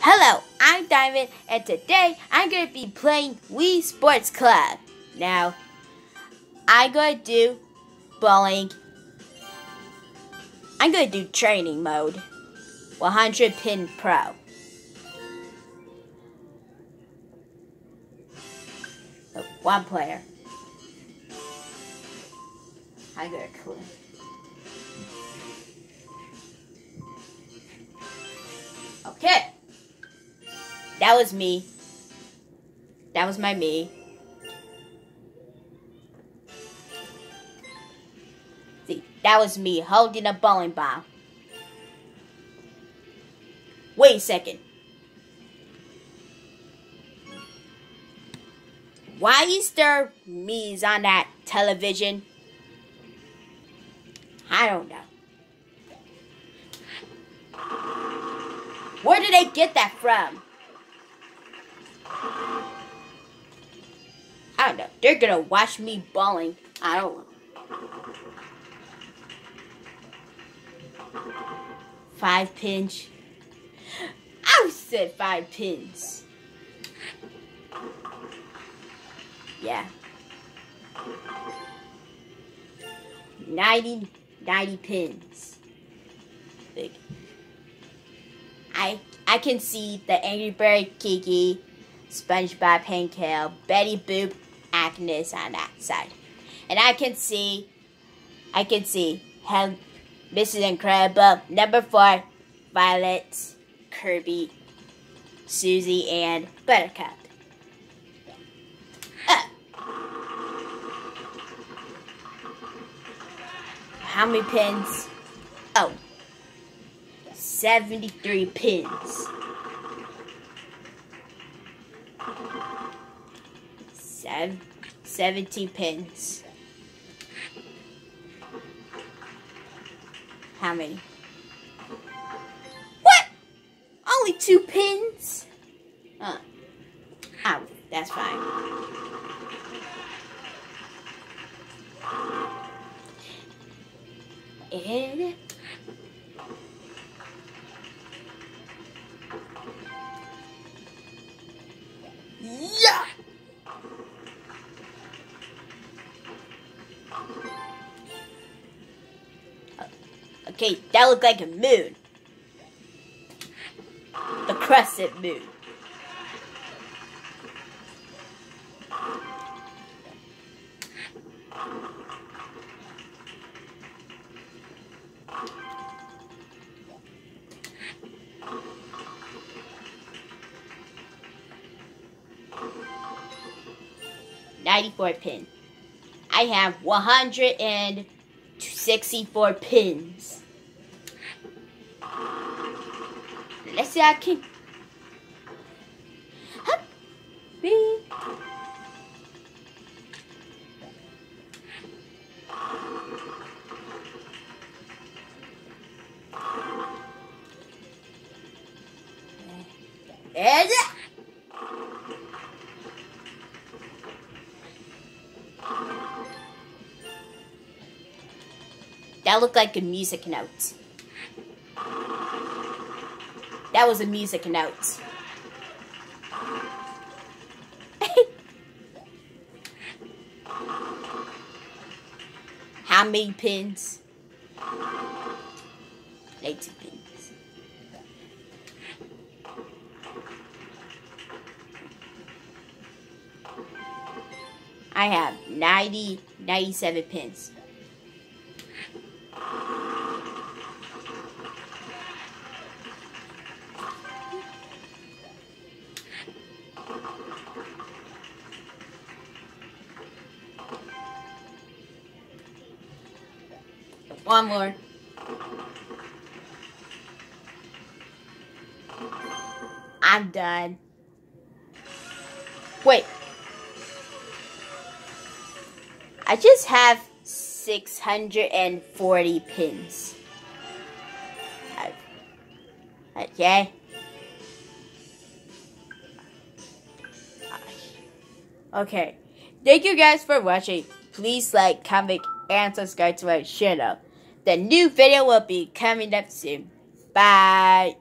Hello, I'm Dyamond, and today I'm going to be playing Wii Sports Club. Now, I'm going to do bowling. I'm going to do training mode. 100 pin pro. Oh, one player. I got a clue. That was me. That was my Mii. See, that was me holding a bowling ball. Wait a second. Why is there Miis on that television? I don't know. Where did they get that from? I. They're gonna watch me bawling. I don't know. Five pins. I said five pins. Yeah. 90, 90 pins. Big. I I can see the Angry Bird Kiki, SpongeBob Pancake, Betty Boop, Agnes on that side. And I can see I can see how Mrs. Incredible, number four, Violet, Kirby, Susie, and Buttercup. Uh. How many pins? Oh, 73 pins. Seven, 70 pins. How many? What? Only two pins? Uh, oh, that's fine. And Yeah! Okay, that looked like a moon. The crescent moon. Ninety-four pin. I have one hundred and sixty-four pins. Let's see I can. Hup. Beep. And that looked like a music note. That was a music note. How many pins? 80 pins. I have 90, 97 pins. One more. I'm done. Wait. I just have 640 pins. Uh, okay. Okay. Thank you guys for watching. Please like, comment, and subscribe to my channel. The new video will be coming up soon. Bye.